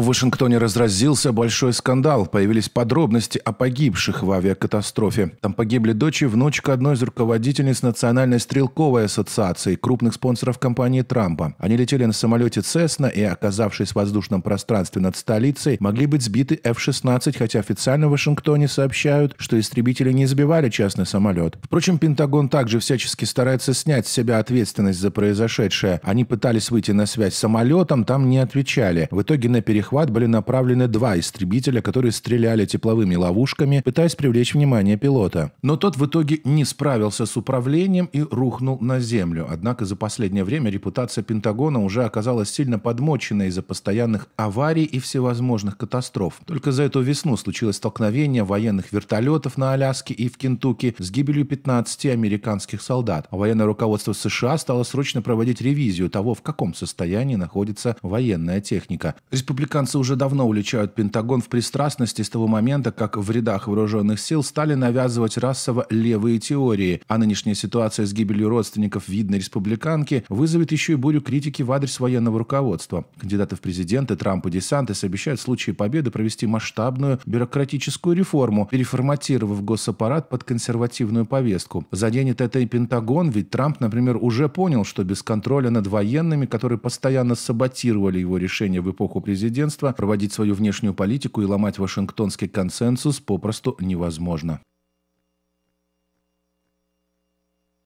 В Вашингтоне разразился большой скандал. Появились подробности о погибших в авиакатастрофе. Там погибли дочь и внучка одной из руководительниц Национальной стрелковой ассоциации, крупных спонсоров компании Трампа. Они летели на самолете Цесна и, оказавшись в воздушном пространстве над столицей, могли быть сбиты F-16, хотя официально в Вашингтоне сообщают, что истребители не сбивали частный самолет. Впрочем, Пентагон также всячески старается снять с себя ответственность за произошедшее. Они пытались выйти на связь с самолетом, там не отвечали. В итоге на перехват перехват были направлены два истребителя, которые стреляли тепловыми ловушками, пытаясь привлечь внимание пилота. Но тот в итоге не справился с управлением и рухнул на землю. Однако за последнее время репутация Пентагона уже оказалась сильно подмоченной из-за постоянных аварий и всевозможных катастроф. Только за эту весну случилось столкновение военных вертолетов на Аляске и в Кентукки с гибелью 15 американских солдат. А военное руководство США стало срочно проводить ревизию того, в каком состоянии находится военная техника. Республиканцы Американцы уже давно уличают Пентагон в пристрастности с того момента, как в рядах вооруженных сил стали навязывать расово левые теории, а нынешняя ситуация с гибелью родственников видной республиканки вызовет еще и бурю критики в адрес военного руководства. Кандидаты в президенты Трамп и Десантес обещают в случае победы провести масштабную бюрократическую реформу, переформатировав госаппарат под консервативную повестку. Заденет это и Пентагон, ведь Трамп, например, уже понял, что без контроля над военными, которые постоянно саботировали его решения в эпоху президентства, проводить свою внешнюю политику и ломать Вашингтонский консенсус попросту невозможно.